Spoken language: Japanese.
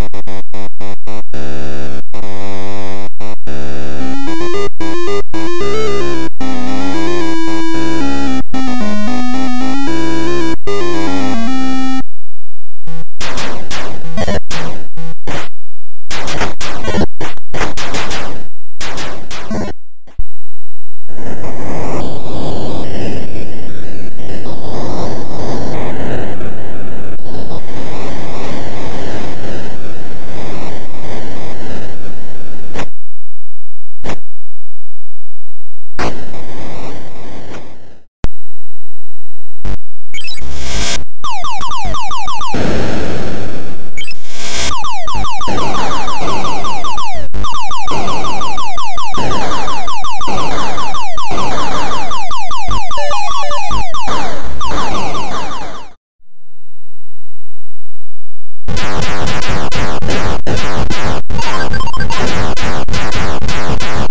you Thank you.